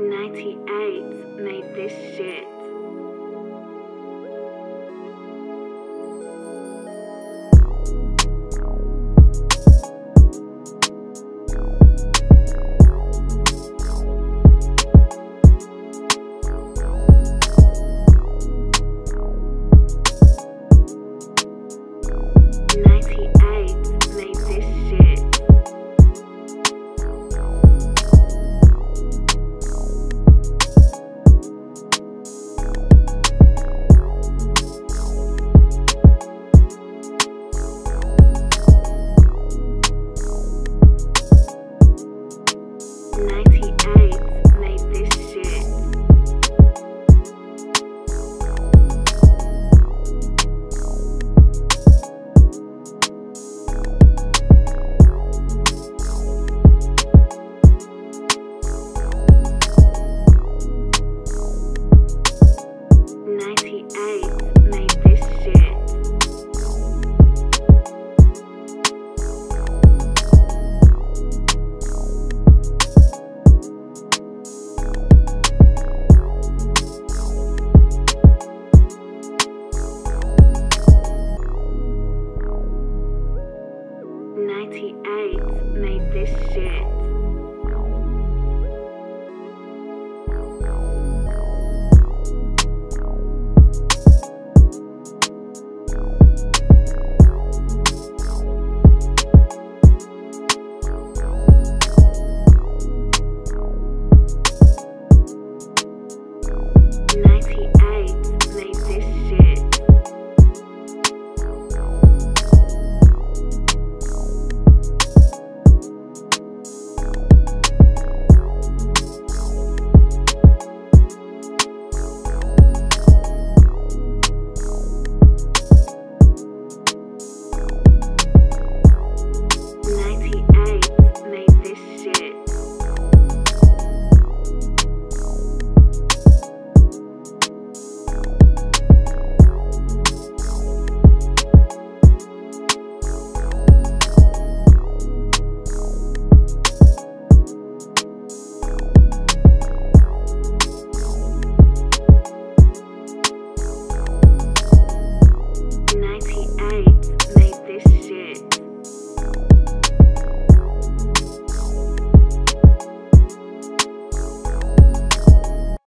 98 made this shit.